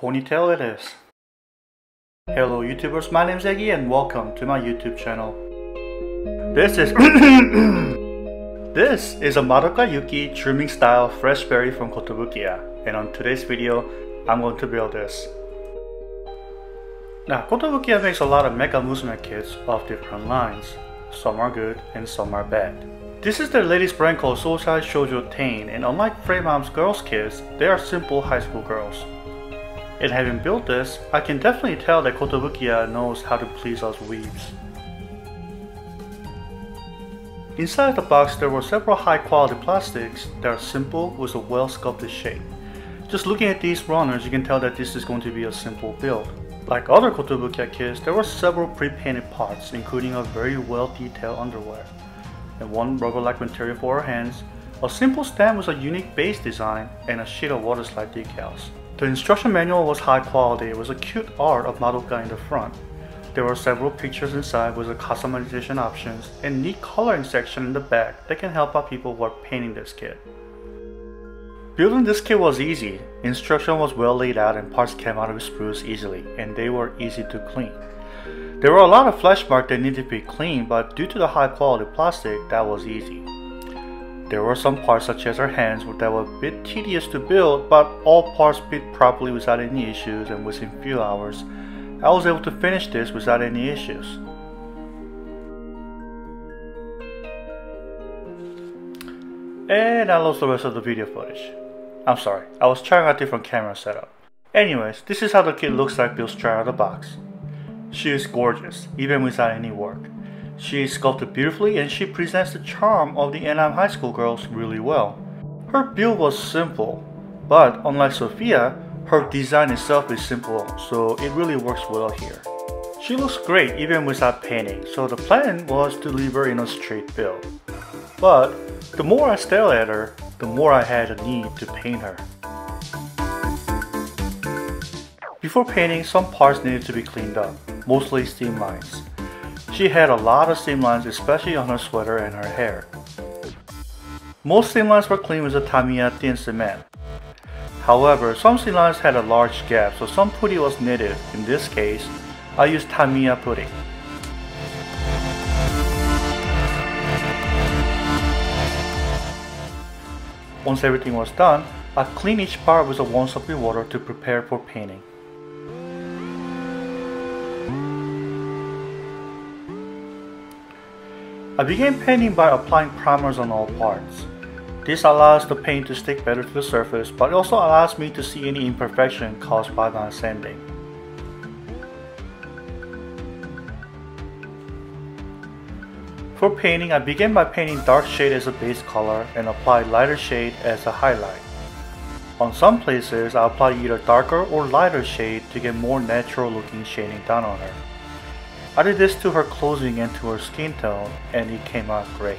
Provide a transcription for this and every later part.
Ponytail it is. Hello YouTubers, my name is Eggy and welcome to my YouTube channel. This is This is a Madoka Yuki Dreaming style fresh berry from Kotobukiya and on today's video I'm going to build this. Now Kotobukiya makes a lot of Mecha Musume kits of different lines. Some are good and some are bad. This is their latest brand called Sousai Shoujo Teien and unlike Frame Arms girls kits, they are simple high school girls. And having built this, I can definitely tell that Kotobukiya knows how to please us weebs. Inside the box there were several high quality plastics that are simple with a well sculpted shape. Just looking at these runners you can tell that this is going to be a simple build. Like other Kotobukiya kits, there were several pre-painted parts including a very well detailed underwear and one rubber-like material for our hands, a simple stand with a unique base design, and a sheet of water slide decals. The instruction manual was high quality with a cute art of Madoka in the front. There were several pictures inside with the customization options and neat coloring section in the back that can help out people who are painting this kit. Building this kit was easy. Instruction was well laid out and parts came out of sprue easily and they were easy to clean. There were a lot of flesh marks that needed to be cleaned, but due to the high quality plastic, that was easy. There were some parts such as her hands that were a bit tedious to build, but all parts fit properly without any issues and within few hours, I was able to finish this without any issues. And I lost the rest of the video footage. I'm sorry, I was trying a different camera setup. Anyways, this is how the kit looks like built straight out of the box. She is gorgeous, even without any work. She is sculpted beautifully and she presents the charm of the anime High School girls really well. Her build was simple, but unlike Sophia, her design itself is simple, so it really works well here. She looks great even without painting, so the plan was to leave her in a straight build. But the more I stared at her, the more I had a need to paint her. Before painting, some parts needed to be cleaned up mostly seam lines. She had a lot of seam lines, especially on her sweater and her hair. Most seam lines were cleaned with a Tamiya thin cement. However, some seam lines had a large gap, so some putty was knitted. In this case, I used Tamiya putty. Once everything was done, I cleaned each part with a soapy water to prepare for painting. I began painting by applying primers on all parts. This allows the paint to stick better to the surface, but also allows me to see any imperfection caused by my sanding. For painting, I began by painting dark shade as a base color and applied lighter shade as a highlight. On some places, I applied either darker or lighter shade to get more natural looking shading done on her. I did this to her clothing and to her skin tone and it came out great.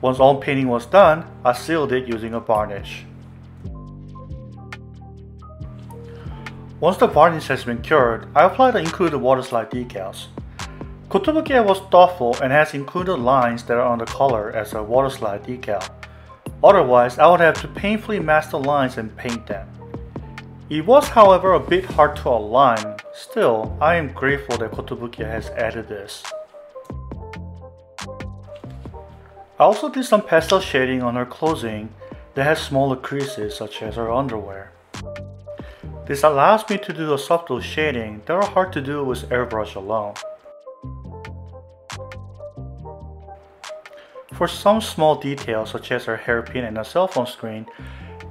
Once all painting was done, I sealed it using a varnish. Once the varnish has been cured, I applied the included water slide decals. Kotobukiya was thoughtful and has included lines that are on the color as a water slide decal. Otherwise, I would have to painfully mask the lines and paint them. It was however a bit hard to align, still, I am grateful that Kotobukiya has added this. I also did some pastel shading on her clothing that has smaller creases such as her underwear. This allows me to do the subtle shading that are hard to do with airbrush alone. For some small details such as her hairpin and a cell phone screen,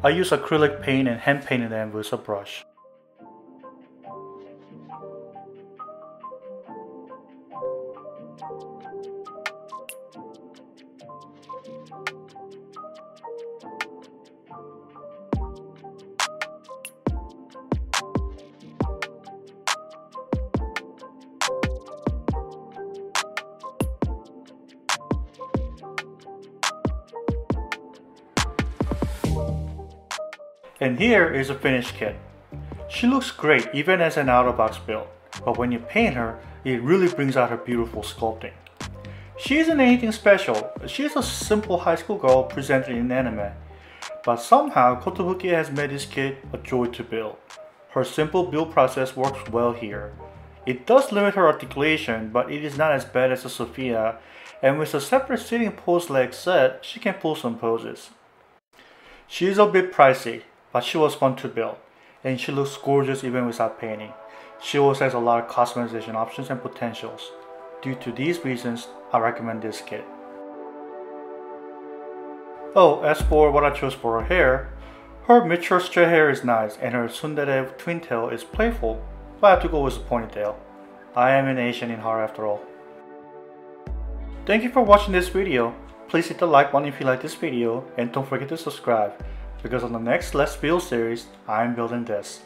I use acrylic paint and hand painted them with a brush. And here is a finished kit. She looks great even as an out-of-box build, but when you paint her, it really brings out her beautiful sculpting. She isn't anything special, she's a simple high school girl presented in anime. But somehow Kotobuki has made this kit a joy to build. Her simple build process works well here. It does limit her articulation, but it is not as bad as a Sophia, and with a separate sitting pose leg set, she can pull some poses. She is a bit pricey, but she was fun to build, and she looks gorgeous even without painting. She also has a lot of customization options and potentials. Due to these reasons, I recommend this kit. Oh, as for what I chose for her hair, her mature straight hair is nice and her tsundere twin tail is playful, but I have to go with the ponytail. I am an Asian in heart after all. Thank you for watching this video. Please hit the like button if you like this video and don't forget to subscribe because on the next Let's Build series, I'm building this.